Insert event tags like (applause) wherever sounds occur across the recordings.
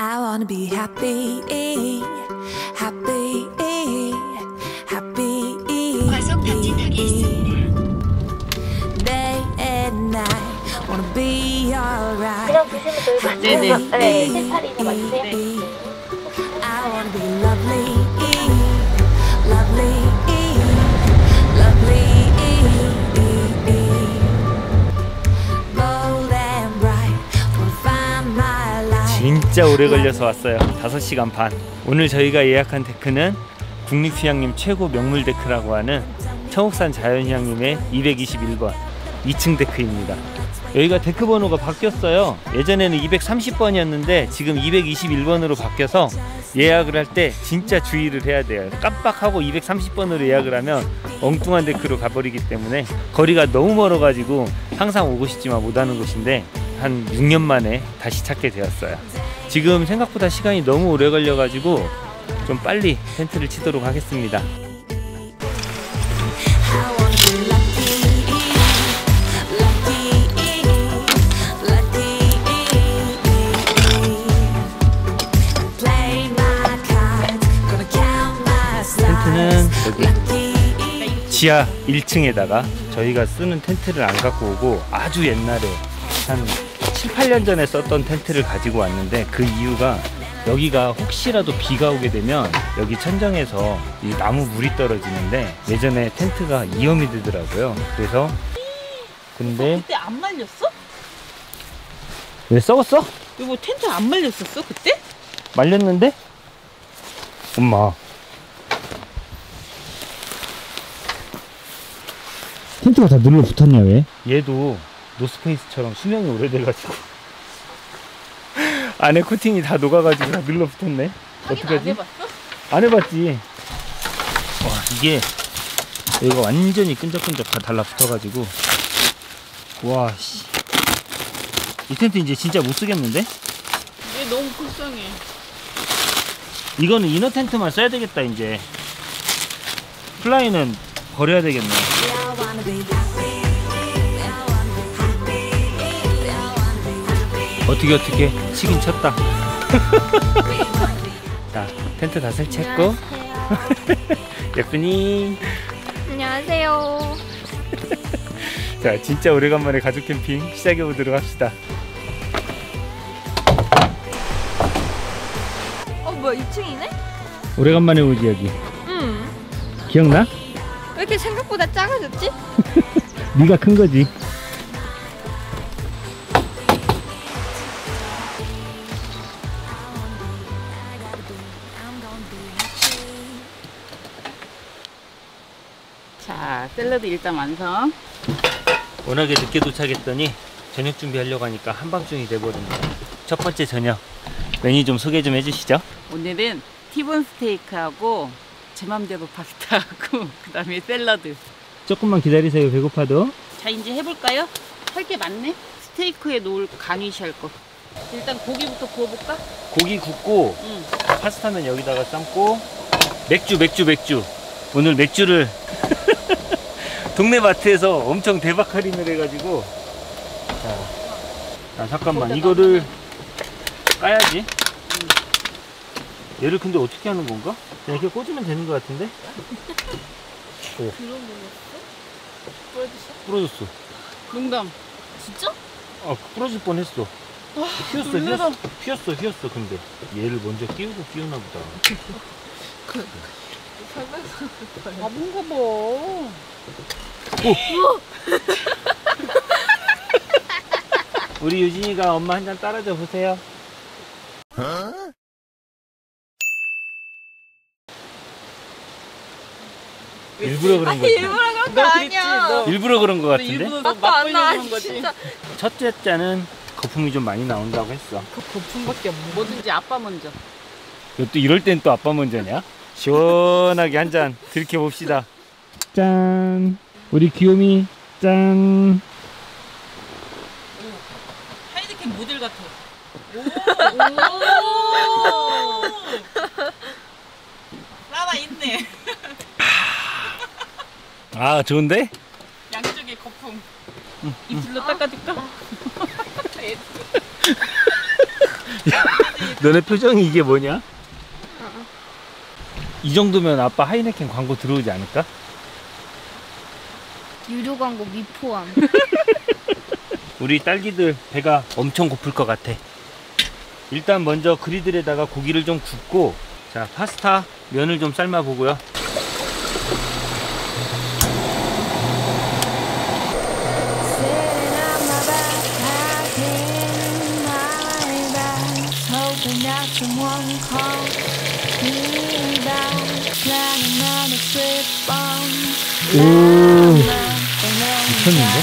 I wanna be happy, happy, happy. 과속 방지턱이 있습니다. Day and night, wanna be alright. 그냥 보시면 저희 네네. 맞죠? 네, 78이나 맞으세요? I wanna be lovely, lovely, 진짜 오래 걸려서 왔어요. 5시간 반. 오늘 저희가 예약한 데크는 국립휴양림 최고 명물 데크라고 하는 청옥산 자연휴양림의 221번 2층 데크입니다. 여기가 데크 번호가 바뀌었어요. 예전에는 230번이었는데 지금 221번으로 바뀌어서 예약을 할 때 진짜 주의를 해야 돼요. 깜빡하고 230번으로 예약을 하면 엉뚱한 데크로 가버리기 때문에 거리가 너무 멀어가지고 항상 오고 싶지만 못하는 곳인데 한 6년 만에 다시 찾게 되었어요 지금 생각보다 시간이 너무 오래 걸려가지고 좀 빨리 텐트를 치도록 하겠습니다 텐트는. 여기. 지하 1층에다가 저희가 쓰는 텐트를 안 갖고 오고 아주 옛날에 한 7, 8년 전에 썼던 텐트를 가지고 왔는데 그 이유가 여기가 혹시라도 비가 오게 되면 여기 천정에서 이 나무 물이 떨어지는데 예전에 텐트가 이염이 되더라고요. 그래서 근데 그때 안 말렸어? 왜 썩었어? 여보 텐트 안 말렸었어 그때? 말렸는데? 엄마 텐트가 다 눌러 붙었냐 왜? 얘도 노스페이스처럼 수명이 오래돼가지고. 안에 코팅이 다 녹아가지고 다 눌러 붙었네. 확인 안 어떡하지? 해봤어? 안 해봤지. 와 이게 여기가 완전히 끈적끈적 다 달라붙어가지고. 와 씨. 이 텐트 이제 진짜 못 쓰겠는데? 얘 너무 불쌍해. 이거는 이너 텐트만 써야 되겠다 이제. 플라이는 버려야 되겠네 어떻게 어떻게 치긴 쳤다 (laughs) 자 텐트 다 설치했고 (laughs) 예쁘니 안녕하세요. 자 진짜 오래간만에 가족 캠핑 시작해 보도록 합시다 어 뭐야 2층이네? 오래간만에 오지 여기 응. 기억나? 왜 이렇게 생각보다 작아졌지? (laughs) 네가 큰 거지 샐러드 일단 완성. 워낙에 늦게 도착했더니 저녁 준비하려고 하니까 한밤중이 돼버린다 첫 번째 저녁. 메뉴 좀 소개 좀 해주시죠. 오늘은 티본 스테이크하고 제 맘대로 파스타하고 (laughs) 그 다음에 샐러드. 조금만 기다리세요 배고파도. 자 이제 해볼까요? 할 게 많네. 스테이크에 놓을 가니쉬 할 거. 일단 고기부터 구워볼까? 고기 굽고 응. 파스타는 여기다가 삶고 맥주 맥주 맥주. 오늘 맥주를 동네 마트에서 엄청 대박 할인을 해가지고. 자, 자 잠깐만. 이거를 까야지. 얘를 근데 어떻게 하는 건가? 그냥 이렇게 꽂으면 되는 것 같은데? 오. 부러졌어. 농담. 진짜? 아 부러질 뻔했어. 휘었어 놀래라. 휘었어 휘었어 휘었어 근데. 얘를 먼저 끼우고 끼우나 보다 바본가 봐 (laughs) 우리 유진이가 엄마 한 잔 따라줘 보세요. 일부러 그런 거지. 일부러 그런 거? 아니야. 너, 일부러 그런 거너 같은데? 아빠 안 나. 진짜. 첫째 잔은 거품이 좀 많이 나온다고 했어. 그 거품밖에 없네 뭐든지 아빠 먼저 또 이럴 땐 또 아빠 먼저냐? 시원하게 한 잔 들켜 봅시다. 짠. 우리 귀요미 짠. 하이드캔 모델 같아 오! 살아있네 아 좋은데? 양쪽에 거품 입술로 닦아줄까? 너네 표정이 이게 뭐냐? 이 정도면 아빠 하이네켄 광고 들어오지 않을까? 유료 광고 미포함. (laughs) 우리 딸기들 배가 엄청 고플 것 같아. 일단 먼저 그리들에다가 고기를 좀 굽고 자 파스타 면을 좀 삶아 보고요. 오 작정했어.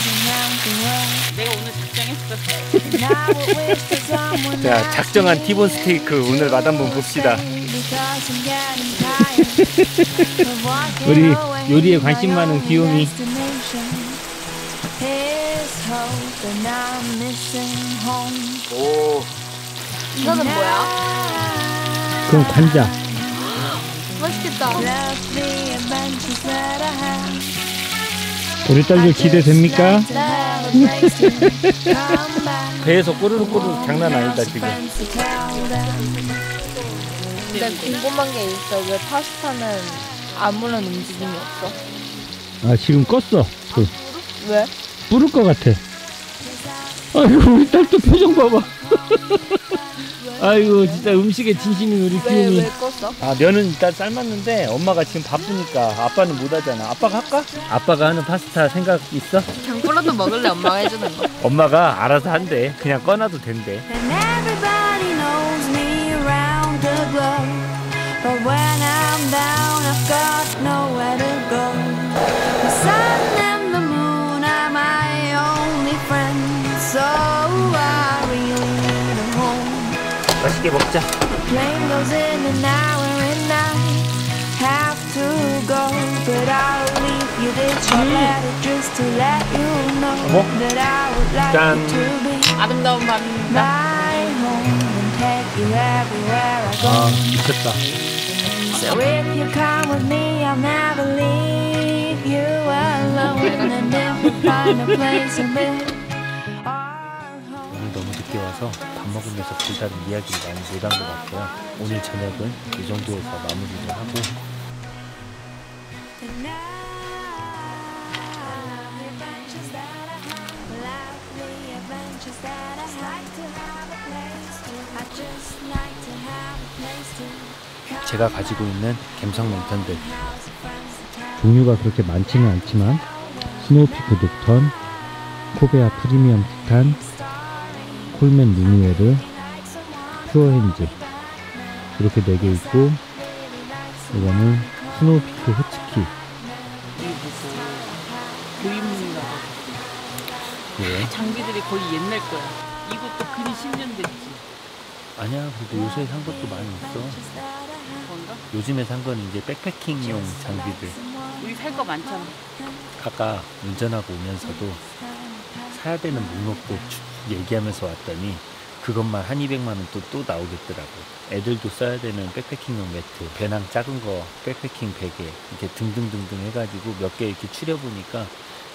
자 작정한 티본 스테이크 오늘 맛 한번 봅시다. (laughs) 우리 요리에 관심 많은 귀요미 오 이거는 뭐야? 그럼 관자 맛있겠다. 우리 딸들 기대됩니까? (laughs) 배에서 꼬르륵 꼬르륵 장난 아니다 지금. 근데 궁금한 게 있어. 왜 파스타는 아무런 움직임이 없어? 아 지금 껐어 불. 왜? 뿌를 것 같아 아이고 우리 딸또 표정 봐봐 (laughs) 아이고 진짜 음식에 진심인 우리 왜, 귀요미 왜 껐어? 아 면은 일단 삶았는데 엄마가 지금 바쁘니까 아빠는 못 하잖아. 아빠가 할까? 아빠가 하는 파스타 생각 있어? 장꾸라도 먹을래? 엄마가 해주는 거. 엄마가 알아서 한대. 그냥 꺼놔도 된대. And everybody knows me around the globe. But when I'm down, I've got nowhere to go. 맛있게 먹자. The plane goes in an hour and I have to go. But I'll leave you this short letter just to let you know 어머. that I would like 짠. you to be. 아름다운 밤입니다. my home and take you everywhere I go. 아 미쳤다. So if you come with me, I'll never leave you alone. and if we find a place to build 늦게 와서 밥 먹으면서 별다른 이야기를 많이 못한 것 같고요. 오늘 저녁은 이 정도에서 마무리를 하고. 제가 가지고 있는 갬성 랜턴들. 종류가 그렇게 많지는 않지만 스노우피크 녹턴, 코베아 프리미엄 티탄, 콜맨 루미에르, 퓨어 핸즈 이렇게 4개 있고 이거는 스노우피크 호치키 고인물인가 봐. 왜? 장비들이 거의 옛날 거야. 이것도 근 한 10년 됐지. 아니야 그래도 요새 산 것도 많이 있어 그건가? 요즘에 산 거는 이제 백패킹용 장비들 우리 살 거 많잖아. 아까 운전하고 오면서도 사야 되는 목록도 쭉 얘기하면서 왔더니 그것만 한 200만 원 또 또 나오겠더라고. 애들도 써야 되는 백패킹용 매트, 배낭 작은 거, 백패킹 베개 이렇게 등등등등 해가지고 몇 개 이렇게 추려 보니까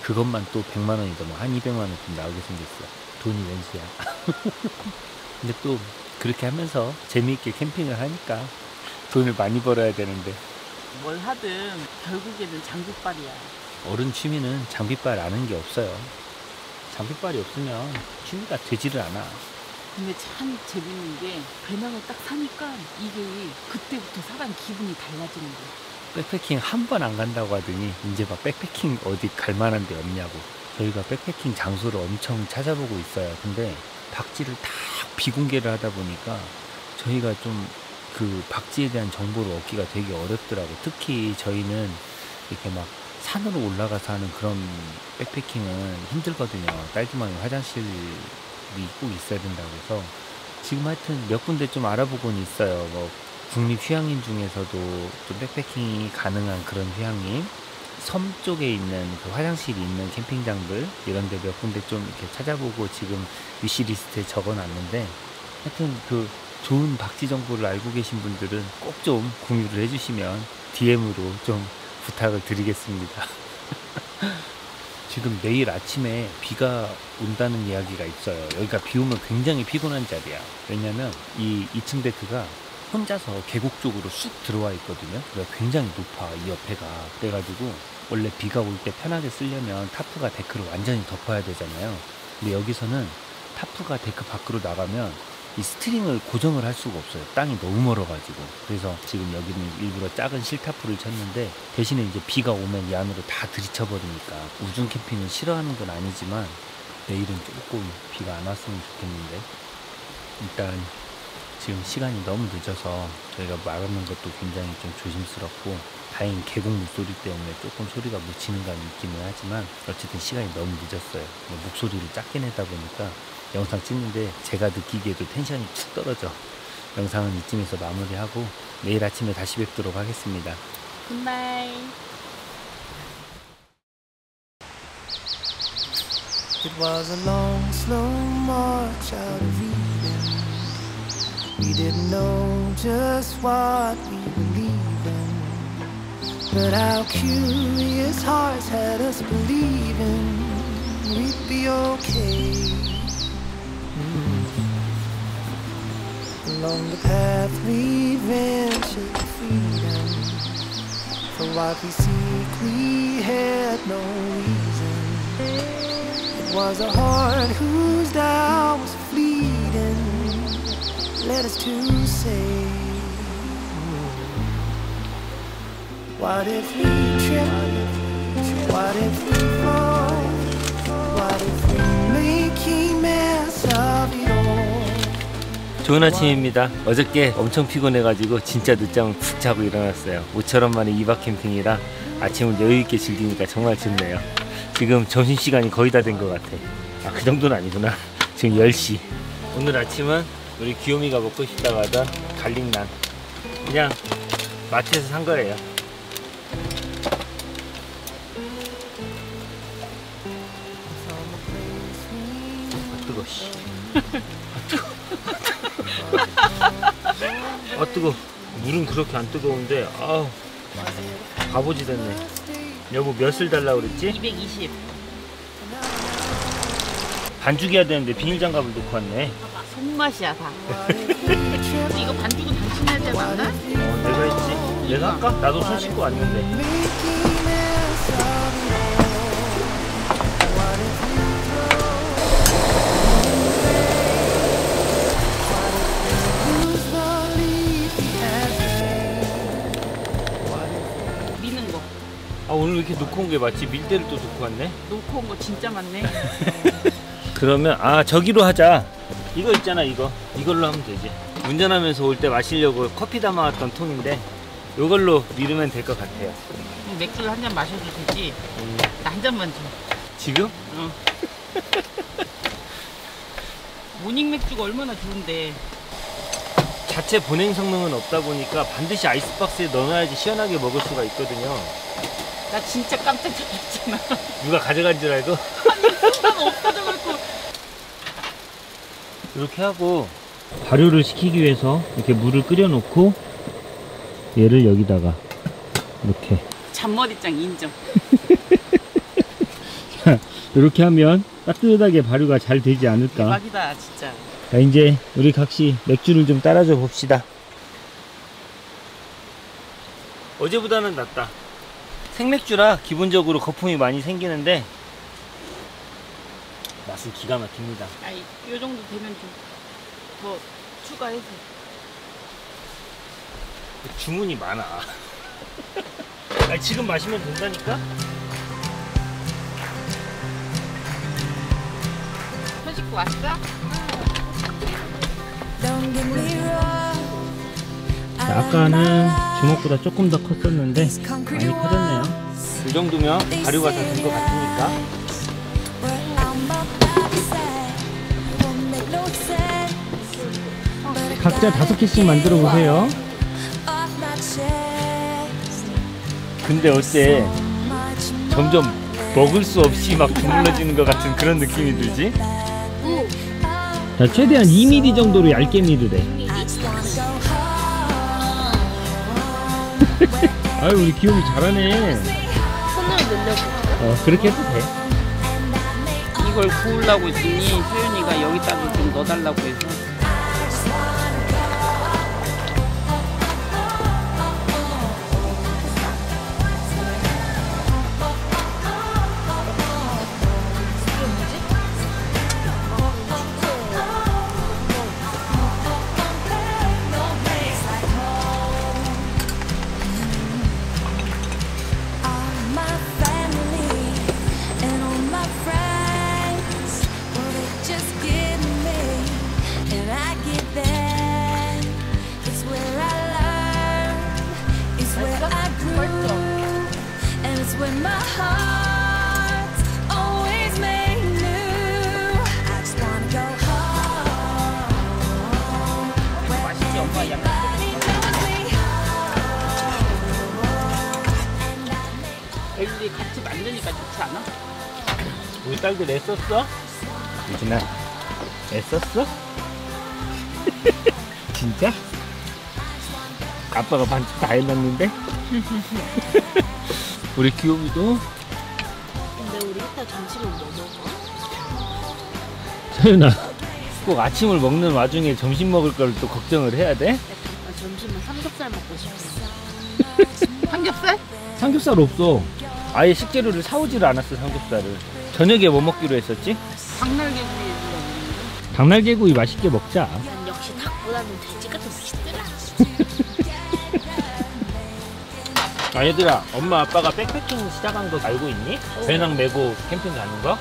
그것만 또 100만 원이다 뭐한 200만 원좀 나오게 생겼어. 돈이 웬수야. (laughs) 근데 또 그렇게 하면서 재미있게 캠핑을 하니까 돈을 많이 벌어야 되는데 뭘 하든 결국에는 장비빨이야. 어른 취미는 장비빨 아는 게 없어요. 장비빨이 없으면 취미가 되지를 않아. 근데 참 재밌는 게 배낭을 딱 사니까 이게 그때부터 사람 기분이 달라지는 거야. 백패킹 한 번 안 간다고 하더니 이제 막 백패킹 어디 갈 만한 데 없냐고. 저희가 백패킹 장소를 엄청 찾아보고 있어요. 근데 박지를 다 비공개를 하다 보니까 저희가 좀 그 박지에 대한 정보를 얻기가 되게 어렵더라고. 특히 저희는 이렇게 막 산으로 올라가서 하는 그런 백패킹은 힘들거든요. 딸기망에 화장실이 꼭 있어야 된다고 해서 지금 하여튼 몇 군데 좀 알아보고는 있어요. 뭐 국립 휴양림 중에서도 좀 백패킹이 가능한 그런 휴양림 섬 쪽에 있는 그 화장실이 있는 캠핑장들 이런 데 몇 군데 좀 이렇게 찾아보고 지금 위시리스트에 적어 놨는데 하여튼 그 좋은 박지 정보를 알고 계신 분들은 꼭 좀 공유를 해주시면 DM으로 좀 부탁을 드리겠습니다. (laughs) 지금 내일 아침에 비가 온다는 이야기가 있어요. 여기가 비 오면 굉장히 피곤한 자리야. 왜냐면 이 2층 데크가 혼자서 계곡 쪽으로 쑥 들어와 있거든요. 그래서 굉장히 높아, 이 옆에가. 그래가지고 원래 비가 올 때 편하게 쓰려면 타프가 데크를 완전히 덮어야 되잖아요. 근데 여기서는 타프가 데크 밖으로 나가면 이 스트링을 고정을 할 수가 없어요. 땅이 너무 멀어가지고. 그래서 지금 여기는 일부러 작은 실타프를 쳤는데 대신에 이제 비가 오면 이 안으로 다 들이쳐버리니까 우중 캠핑을 싫어하는 건 아니지만 내일은 조금 비가 안 왔으면 좋겠는데 일단 지금 시간이 너무 늦어서 저희가 말하는 것도 굉장히 좀 조심스럽고 다행히 계곡 물소리 때문에 조금 소리가 묻히는 감이 있기는 하지만 어쨌든 시간이 너무 늦었어요. 뭐 목소리를 작게 내다 보니까 영상 찍는데 제가 느끼기에도 텐션이 툭 떨어져. 영상은 이쯤에서 마무리하고 내일 아침에 다시 뵙도록 하겠습니다. 굿바이. It was a long, slow march out of Eden. We didn't know just what we believed in. But our curious hearts had us believing we'd be okay. Along the path we ventured to freedom. For what we seek, we had no reason. It was a heart whose doubt was fleeting, led us to say, What if we trip? What if we fall? 좋은 아침입니다. 어저께 엄청 피곤해가지고 진짜 늦잠을 푹 자고 일어났어요. 모처럼 만에 2박 캠핑이라 아침을 여유있게 즐기니까 정말 좋네요. 지금 점심시간이 거의 다 된 것 같아. 아, 그 정도는 아니구나. (laughs) 지금 10시. 오늘 아침은 우리 귀요미가 먹고 싶다고 하던 갈릭난. 그냥 마트에서 산 거예요. 아, 뜨거, 씨. (laughs) 아 뜨거 물은 그렇게 안 뜨거운데 아우 바보지 됐네 여보 몇을 달라고 그랬지? 220. 반죽해야 되는데 비닐장갑을 놓고 왔네 봐봐, 손맛이야 다. (laughs) 이거 반죽은 당신이 하지 않았나? 어 내가 했지 내가 할까? 나도 손 씻고 왔는데 아 오늘 왜 이렇게 놓고 온 게 많지? 밀대를 또 놓고 왔네 놓고 온 거 진짜 많네. (laughs) 그러면 아 저기로 하자 이거 있잖아 이거 이걸로 하면 되지 운전하면서 올 때 마시려고 커피 담아왔던 통인데 이걸로 밀으면 될 것 같아요 맥주 한잔 마셔도 되지. 음, 나 한 잔만 줘. 지금? 어. 모닝 맥주가 얼마나 좋은데. 자체 보냉 성능은 없다 보니까 반드시 아이스박스에 넣어놔야지 시원하게 먹을 수가 있거든요 나 진짜 깜짝 놀랐잖아. 누가 가져간 줄 알고 순간 없어져 갖고. 이렇게 하고 발효를 시키기 위해서 이렇게 물을 끓여 놓고 얘를 여기다가 이렇게 잔머리장 인정. 이렇게 하면 따뜻하게 발효가 잘 되지 않을까 대박이다 진짜. 자 이제 우리 각시 맥주를 좀 따라줘 봅시다 어제보다는 낫다 생맥주라 기본적으로 거품이 많이 생기는데 맛은 기가 막힙니다 아이 요 정도 되면 좀더 추가해서. 주문이 많아 (laughs) 아, 지금 마시면 된다니까 손 씻고 왔어? 자, 아까는 주먹보다 조금 더 컸었는데 많이 커졌네요. 이 정도면 발효가 다 된 것 같으니까. 각자 다섯 개씩 만들어 보세요. 근데 어때? 점점 먹을 수 없이 막 주물러지는 것 같은 그런 느낌이 들지? 자 최대한 2mm 정도로 얇게 밀으래 (laughs) 아유 우리 기억이 잘하네 손으로 늘려볼까? 어 그렇게 해도 돼 이걸 구우려고 했더니 소윤이가 여기다가 좀 넣어달라고 해서 애들이 같이 만드니까 좋지 않아? 우리 딸들 애썼어? 유진아 애썼어? (laughs) 진짜? 아빠가 반찬 다 해놨는데? (laughs) 우리 귀요미도 근데 우리 이따 점심은 뭐 먹어? 서윤아 꼭 아침을 먹는 와중에 점심 먹을 걸 또 걱정을 해야 돼? 나 점심은 삼겹살 먹고 싶어. 삼겹살? 삼겹살 없어 아예 식재료를 사오지를 않았어 삼겹살을 저녁에 뭐 먹기로 했었지? 박날개구이 닭날개구이 맛있게 먹자 난 역시 닭보다는 돼지가 더 맛있더라. (laughs) 아 얘들아 엄마 아빠가 백패킹 시작한 거 알고 있니? 배낭 메고 캠핑 가는 거?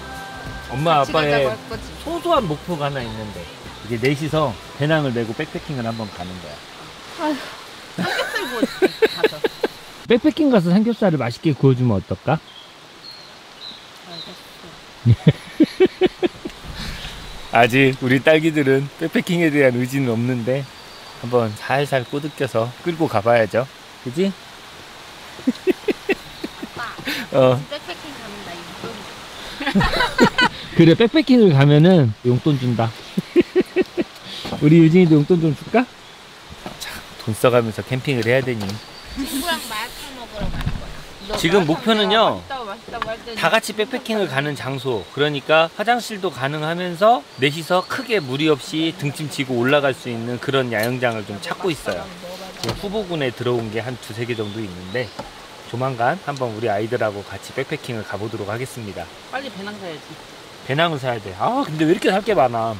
엄마 아빠의. 소소한 목표가 하나 있는데 이제 넷이서 배낭을 메고 백패킹을 한번 가는 거야 삼겹살 구워줄게 가서 백패킹 가서 삼겹살을 맛있게 구워주면 어떨까? (laughs) 아직 우리 딸기들은 백패킹에 대한 의지는 없는데 한번 살살 꼬드겨서 끌고 가봐야죠 그지? 어 백패킹 가는 나 이거. 그래 백패킹을 가면은 용돈 준다 (laughs) 우리 유진이도 용돈 좀 줄까? 돈 써가면서 캠핑을 해야 되니 친구랑 마라탕 먹으러 갈 거야. 너 지금 목표는요, 맛있다고 맛있다고. 다 같이 백패킹을 가는 장소 그러니까 화장실도 가능하면서 넷이서 크게 무리 없이 등짐 지고 올라갈 수 있는 그런 야영장을 좀 찾고 있어요 후보군에 들어온 게 한 두세 개 정도 있는데 조만간 한번 우리 아이들하고 같이 백패킹을 가보도록 하겠습니다 빨리 배낭 사야지 배낭을 사야 돼. 아, 근데 왜 이렇게 살 게 많아?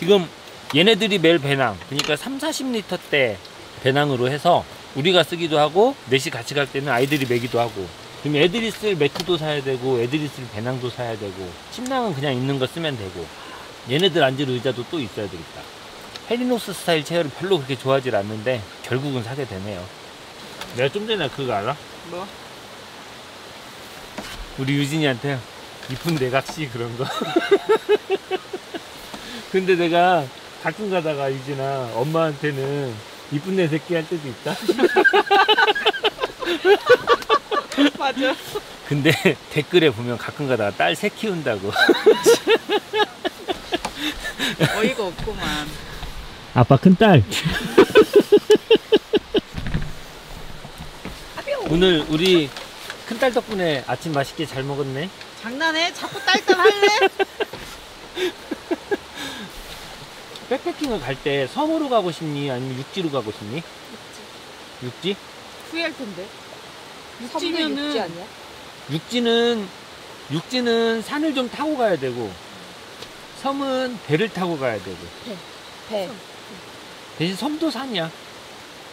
지금 얘네들이 매일 배낭, 그러니까 3, 40리터 대 배낭으로 해서 우리가 쓰기도 하고, 넷이 같이 갈 때는 아이들이 매기도 하고, 그럼 애들이 쓸 매트도 사야 되고, 애들이 쓸 배낭도 사야 되고, 침낭은 그냥 있는 거 쓰면 되고, 얘네들 앉을 의자도 또 있어야 되겠다. 헤리노스 스타일 체어를 별로 그렇게 좋아하질 않는데, 결국은 사게 되네요. 내가 좀 전에 그거 알아? 뭐? 우리 유진이한테 이쁜 내각시 그런 거. (laughs) 근데 내가 가끔 가다가 유진아 엄마한테는 이쁜 내 새끼 할 때도 있다. (laughs) 맞아 근데 댓글에 보면 가끔 가다가 딸 새 키운다고. (laughs) 어이가 없구만 아빠 큰 딸. 오늘 우리 큰딸 덕분에 아침 맛있게 잘 먹었네. 장난해? 자꾸 딸딸 할래? (laughs) 백패킹을 갈 때 섬으로 가고 싶니? 아니면 육지로 가고 싶니? 육지? 후회할 텐데 섬도 육지면은 육지 아니야? 육지는 육지는 산을 좀 타고 가야 되고 섬은 배를 타고 가야 되고 배. 대신 섬도 산이야.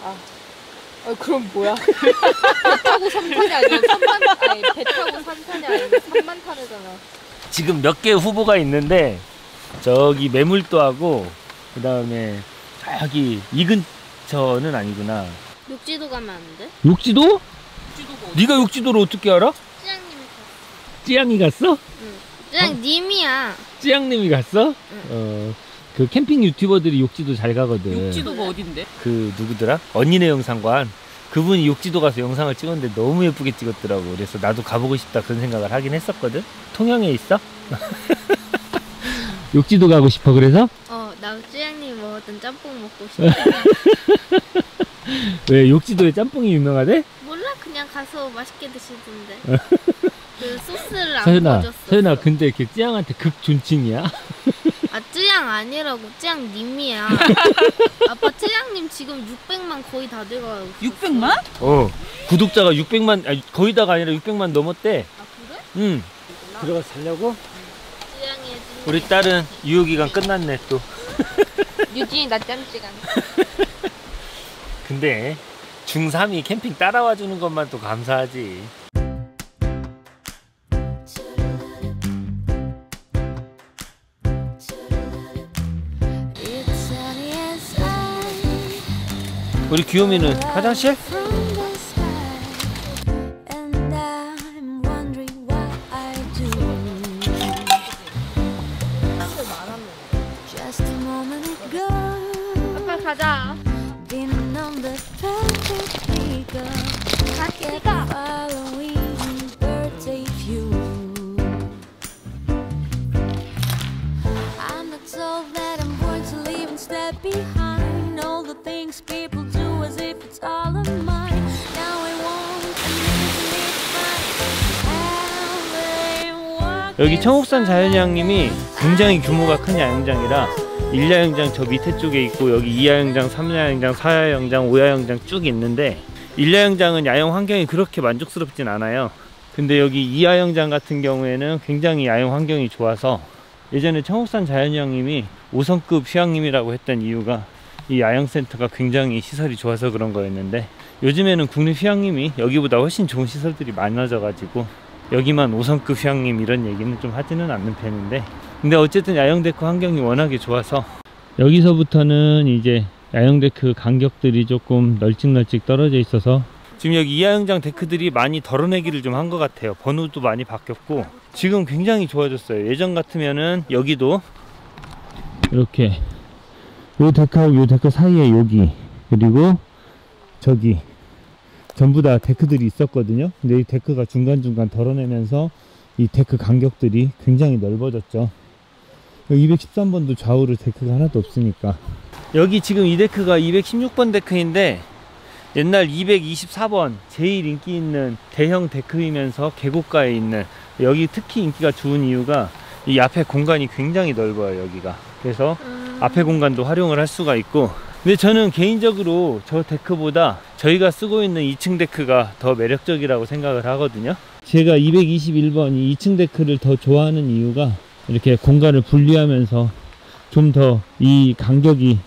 어, 그럼 뭐야? (laughs) 배 타고 섬탄이 산만 아니 배 타고 산탄이 산만 타르잖아. 지금 몇 개 후보가 있는데 저기 매물도하고 그 다음에 저기 이 근처는 아니구나. 육지도 가면 안 돼? 육지도? 육지도고 네가 육지도를 어떻게 알아? 찌양님이 갔어. 찌양이 갔어? 찌양 님이야. 찌양님이 갔어? 어. 그 캠핑 유튜버들이 욕지도 잘 가거든. 육지도가 어딘데? 그 누구더라? 언니네 영상관. 그분이 욕지도 가서 영상을 찍었는데 너무 예쁘게 찍었더라고. 그래서 나도 가보고 싶다 그런 생각을 하긴 했었거든. 통영에 있어? (laughs) 욕지도 가고 싶어 그래서? 어, 나 찌양님이 먹었던 짬뽕 먹고 싶어. (laughs) 왜 욕지도에 짬뽕이 유명하대? 몰라, 그냥 가서 맛있게 드시던데. (laughs) 그 소스를 안 서연아, 퍼줬어. 서연아, 근데 이렇게 찌양한테 극 존칭이야? (laughs) 아 쯔양 아니라고 쯔양 님이야. 아빠 쯔양님 지금 600만 거의 다 돼가요. 600만? 어, 구독자가 600만, 아니, 거의 다가 아니라 600만 넘었대. 아 그래? 응. 들어가 살려고? 우리 딸은 유효기간 끝났네, 또. (laughs) 유진이 낮잠 시간. 근데 중3이 캠핑 따라와 주는 것만 또 감사하지. 우리 귀요미는 화장실? Behind all the things people do as if it's all of mine. Now I won't admit 여기 청옥산 자연휴양림이 굉장히 규모가 큰 야영장이라 1야영장 저 밑에 쪽에 있고 여기 2야영장, 3야영장, 4야영장, 5야영장 쭉 있는데 1야영장은 야영 환경이 그렇게 만족스럽진 않아요. 근데 여기 2야영장 같은 경우에는 굉장히 야영 환경이 좋아서 예전에 청옥산 자연휴양림이 5성급 휴양림이라고 했던 이유가 이 야영센터가 굉장히 시설이 좋아서 그런 거였는데 요즘에는 국내 휴양림이 여기보다 훨씬 좋은 시설들이 많아져 가지고 여기만 5성급 휴양림 이런 얘기는 좀 하지는 않는 편인데 근데 어쨌든 야영데크 환경이 워낙에 좋아서 여기서부터는 이제 야영데크 간격들이 조금 널찍널찍 떨어져 있어서 지금 여기 이하영장 데크들이 많이 덜어내기를 좀 한 것 같아요. 번호도 많이 바뀌었고 지금 굉장히 좋아졌어요. 예전 같으면은 여기도 이렇게 요 데크하고 요 데크 사이에 여기 그리고 저기 전부 다 데크들이 있었거든요. 근데 이 데크가 중간중간 덜어내면서 이 데크 간격들이 굉장히 넓어졌죠. 213번도 좌우로 데크가 하나도 없으니까. 여기 지금 이 데크가 216번 데크인데 옛날 224번 제일 인기 있는 대형 데크이면서 계곡가에 있는 여기 특히 인기가 좋은 이유가 이 앞에 공간이 굉장히 넓어요 여기가 그래서 앞에 공간도 활용을 할 수가 있고 근데 저는 개인적으로 저 데크보다 저희가 쓰고 있는 2층 데크가 더 매력적이라고 생각을 하거든요 제가 221번 이 2층 데크를 더 좋아하는 이유가 이렇게 공간을 분리하면서 좀 더 이 간격이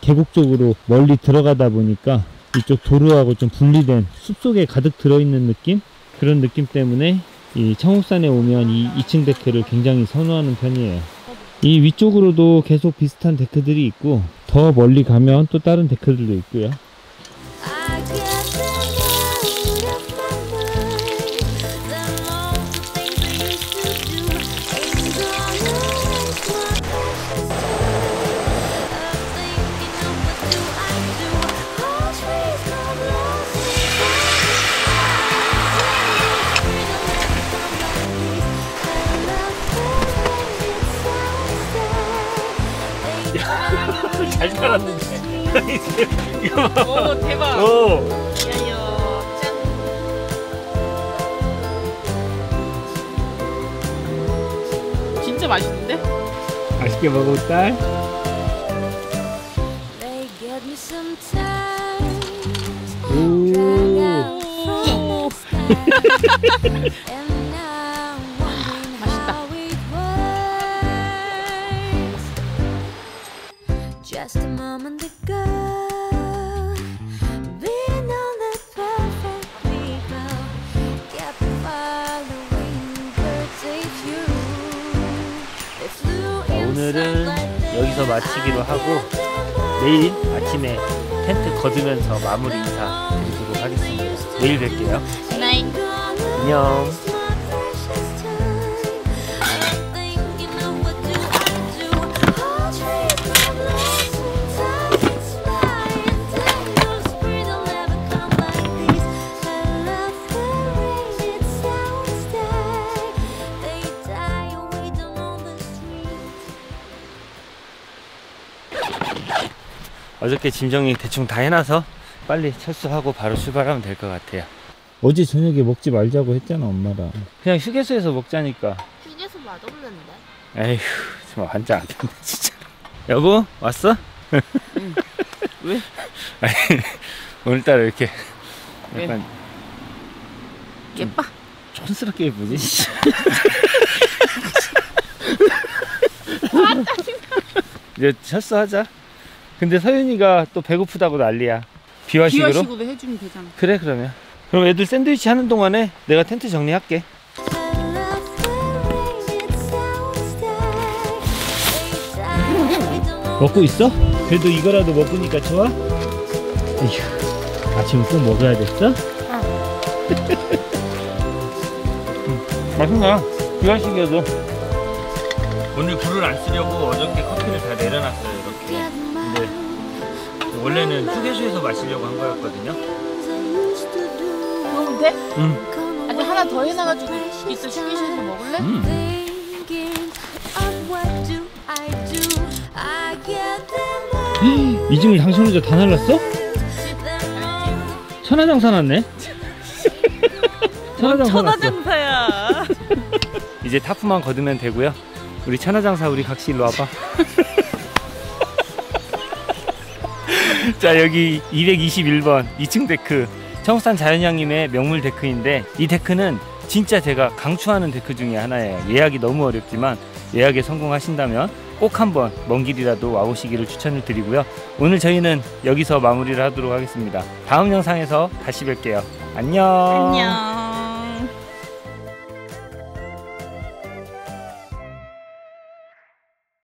계곡 쪽으로 멀리 들어가다 보니까 이쪽 도로하고 좀 분리된 숲속에 가득 들어있는 느낌? 그런 느낌 때문에 이 청옥산에 오면 이 2층 데크를 굉장히 선호하는 편이에요. 이 위쪽으로도 계속 비슷한 데크들이 있고 더 멀리 가면 또 다른 데크들도 있고요. 잘 살았는데. (laughs) 이거 봐. 오 대박. 오. 짠. 진짜 맛있는데? 맛있게 먹어 딸. 오. (laughs) 여기서 마치기로 하고 내일 아침에 텐트 거두면서 마무리 인사 드리도록 하겠습니다. 내일 뵐게요. 안녕. 어저께 짐 정리 대충 다 해놔서 빨리 철수하고 바로 출발하면 될 것 같아요. 어제 저녁에 먹지 말자고 했잖아 엄마랑 그냥 휴게소에서 먹자니까 휴게소 맛없는데. 에휴 정말 환장 안 된다 진짜 여보 왔어? 응. 왜? (laughs) 아니 오늘따라 이렇게 왜? 약간 예뻐. 촌스럽게 예쁘지 진짜 (laughs) 이제 철수하자 근데 서윤이가 또 배고프다고 난리야 비화식으로? 비화식으로 해주면 되잖아. 그래 그러면 그럼 애들 샌드위치 하는 동안에 내가 텐트 정리할게 먹고 있어? 그래도 이거라도 먹으니까 좋아? 에휴 아침은 꼭 먹어야겠어? 음, 맛있나? 비화식이어도 오늘 불을 안 쓰려고 어저께 커피를 다 내려놨어요 원래는 휴게소에서 마시려고 한 거였거든요 그럼 돼? 응. 아니 하나 더 해놔가지고 이따 휴게소에서 먹을래? 음. 이 당신 혼자 다 날랐어? 천하장사 났네 천하장사 천하장사야. (laughs) 이제 tarp만 거두면 되고요 우리 천하장사 우리 각시 일로 와봐 자 여기 221번 2층 데크. 청옥산 자연휴양림의 명물 데크인데 이 데크는 진짜 제가 강추하는 데크 중에 하나예요. 예약이 너무 어렵지만 예약에 성공하신다면 꼭 한번 먼 길이라도 와보시기를 추천을 드리고요. 오늘 저희는 여기서 마무리를 하도록 하겠습니다. 다음 영상에서 다시 뵐게요. 안녕. 안녕.